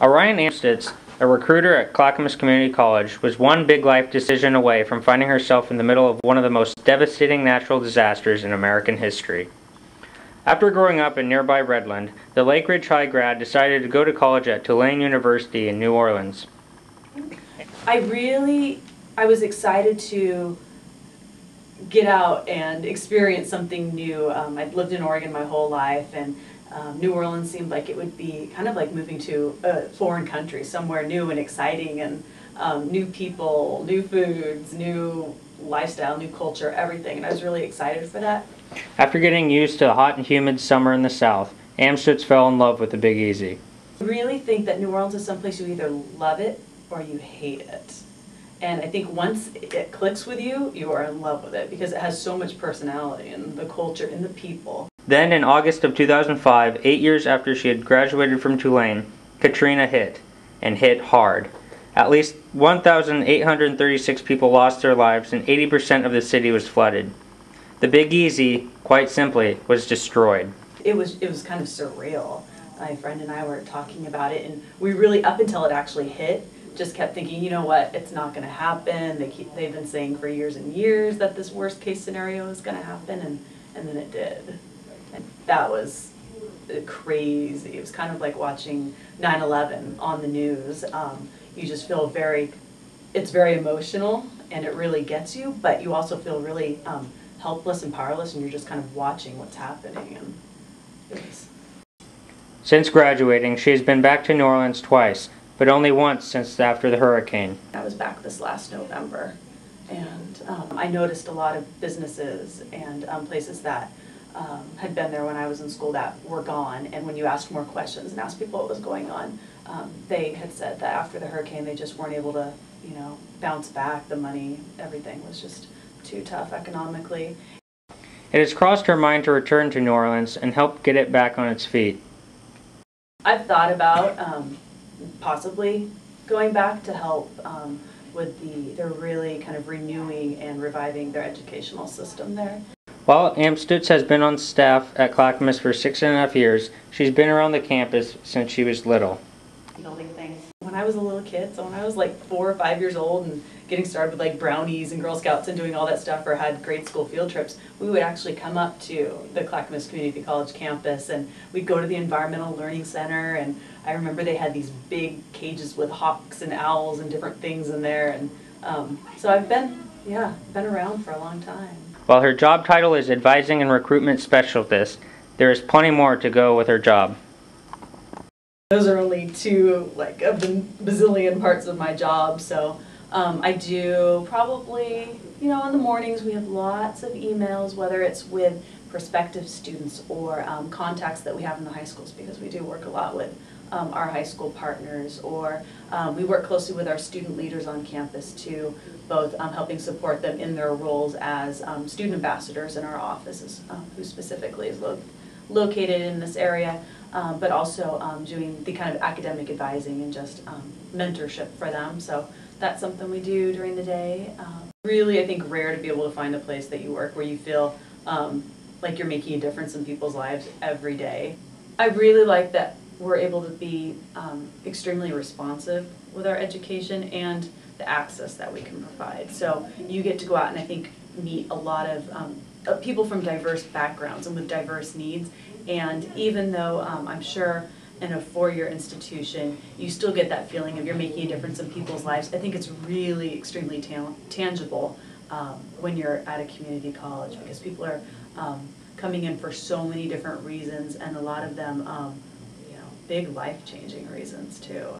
Ariane Amstutz, a recruiter at Clackamas Community College, was one big life decision away from finding herself in the middle of one of the most devastating natural disasters in American history. After growing up in nearby Redland, the Lake Ridge High grad decided to go to college at Tulane University in New Orleans. I really, I was excited to get out and experience something new. Um, I'd lived in Oregon my whole life, and um, New Orleans seemed like it would be kind of like moving to a foreign country, somewhere new and exciting, and um, new people, new foods, new lifestyle, new culture, everything. And I was really excited for that. After getting used to the hot and humid summer in the South, Amstutz fell in love with the Big Easy. I really think that New Orleans is someplace you either love it or you hate it. And I think once it clicks with you, you are in love with it because it has so much personality and the culture and the people. Then, in August of 2005, eight years after she had graduated from Tulane, Katrina hit, and hit hard. At least 1,836 people lost their lives, and 80% of the city was flooded. The Big Easy, quite simply, was destroyed. It was it was kind of surreal. My friend and I were talking about it, and we really, up until it actually hit, just kept thinking, you know what, it's not going to happen. They keep, they've been saying for years and years that this worst case scenario is going to happen, and and then it did. That was crazy. It was kind of like watching 9/11 on the news. Um, you just feel very, it's very emotional, and it really gets you. But you also feel really um, helpless and powerless, and you're just kind of watching what's happening. And. Since graduating, she has been back to New Orleans twice, but only once since after the hurricane. I was back this last November, and um, I noticed a lot of businesses and um, places that um, had been there when I was in school that were gone. And when you asked more questions and asked people what was going on, um, they had said that after the hurricane, they just weren't able to, you know, bounce back. The money, everything was just too tough economically. It has crossed her mind to return to New Orleans and help get it back on its feet. I've thought about um, possibly going back to help um, with the, they're really kind of renewing and reviving their educational system there. While Amstutz has been on staff at Clackamas for six and a half years, she's been around the campus since she was little. Building things. When I was a little kid, so when I was like four or five years old and getting started with like brownies and Girl Scouts and doing all that stuff or had grade school field trips, we would actually come up to the Clackamas Community College campus and we'd go to the Environmental Learning Center and I remember they had these big cages with hawks and owls and different things in there and um, so I've been, yeah, been around for a long time. While her job title is Advising and Recruitment Specialist, there is plenty more to go with her job. Those are only two like of the bazillion parts of my job. So um, I do probably, you know, in the mornings we have lots of emails, whether it's with prospective students or um, contacts that we have in the high schools because we do work a lot with um, our high school partners or um, we work closely with our student leaders on campus too, both um, helping support them in their roles as um, student ambassadors in our offices, um, who specifically is lo located in this area, um, but also doing the kind of academic advising and just mentorship for them. So that's something we do during the day. really, I think rare to be able to find a place that you work where you feel like you're making a difference in people's lives every day. I really like that we're able to be um, extremely responsive with our education and the access that we can provide. So you get to go out and I think meet a lot of um, people from diverse backgrounds and with diverse needs. And even though um, I'm sure in a four-year institution, you still get that feeling of you're making a difference in people's lives. I think it's really extremely ta tangible um, when you're at a community college because people are um, coming in for so many different reasons and a lot of them um, you know big life-changing reasons too.